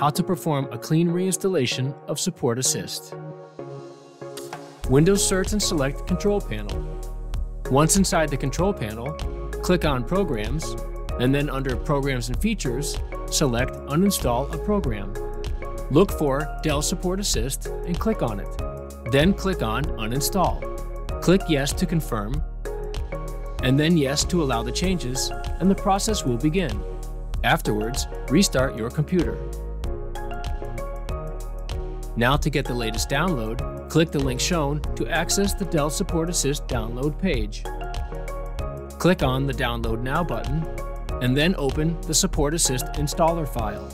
how to perform a clean reinstallation of Support Assist. Windows search and select Control Panel. Once inside the Control Panel, click on Programs, and then under Programs and Features, select Uninstall a Program. Look for Dell Support Assist and click on it. Then click on Uninstall. Click Yes to confirm, and then Yes to allow the changes, and the process will begin. Afterwards, restart your computer. Now to get the latest download, click the link shown to access the Dell Support Assist download page. Click on the Download Now button, and then open the Support Assist installer file.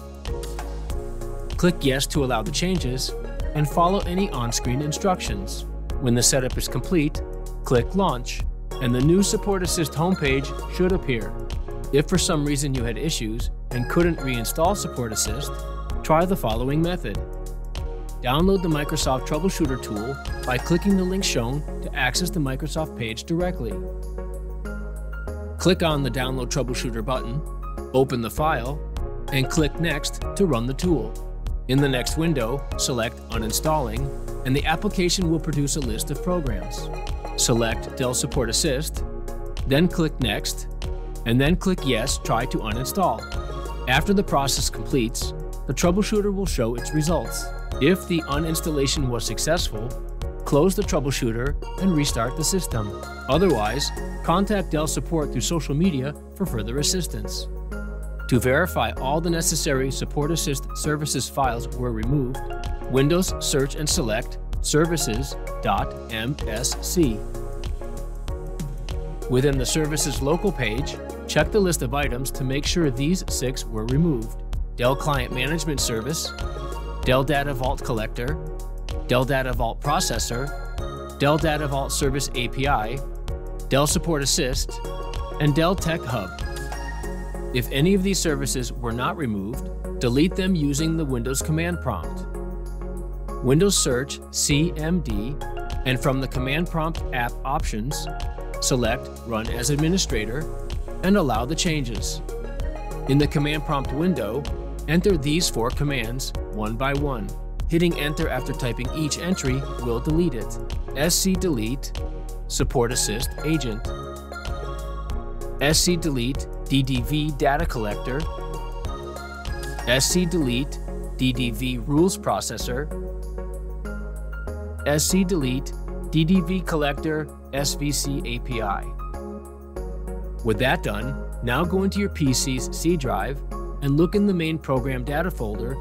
Click Yes to allow the changes, and follow any on-screen instructions. When the setup is complete, click Launch, and the new Support Assist homepage should appear. If for some reason you had issues and couldn't reinstall Support Assist, try the following method. Download the Microsoft Troubleshooter tool by clicking the link shown to access the Microsoft page directly. Click on the Download Troubleshooter button, open the file, and click Next to run the tool. In the next window, select Uninstalling, and the application will produce a list of programs. Select Dell Support Assist, then click Next, and then click Yes, try to uninstall. After the process completes, the troubleshooter will show its results. If the uninstallation was successful, close the troubleshooter and restart the system. Otherwise, contact Dell support through social media for further assistance. To verify all the necessary Support Assist services files were removed, Windows search and select services.msc. Within the Services local page, check the list of items to make sure these six were removed. Dell Client Management Service, Dell Data Vault Collector, Dell Data Vault Processor, Dell Data Vault Service API, Dell Support Assist, and Dell Tech Hub. If any of these services were not removed, delete them using the Windows command prompt. Windows search CMD, and from the command prompt app options, select Run as Administrator and allow the changes. In the command prompt window, enter these four commands one by one. Hitting enter after typing each entry will delete it. SC delete support assist agent. SC delete DDV data collector. SC delete DDV rules processor. SC delete DDV collector SVC API. With that done, now go into your PC's C drive and look in the main program data folder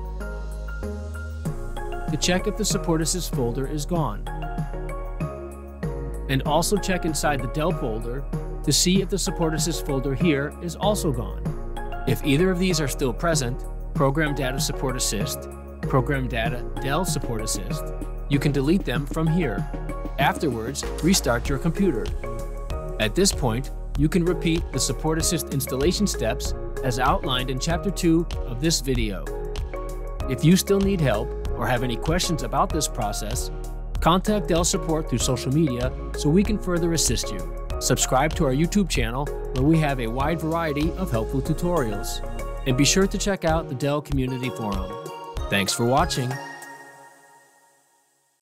to check if the Support Assist folder is gone. And also check inside the Dell folder to see if the Support Assist folder here is also gone. If either of these are still present, Program Data Support Assist, Program Data Dell Support Assist, you can delete them from here. Afterwards, restart your computer. At this point, you can repeat the Support Assist installation steps as outlined in Chapter 2 of this video. If you still need help or have any questions about this process, contact Dell Support through social media so we can further assist you. Subscribe to our YouTube channel where we have a wide variety of helpful tutorials. And be sure to check out the Dell Community Forum. Thanks for watching.